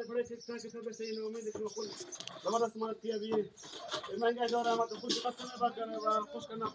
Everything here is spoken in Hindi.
वाले बड़े ठीक ठाक सही है उम्मीद है ज़बरदस्त मदद दौर है मतलब कुछ कस्टमर बात खुश करना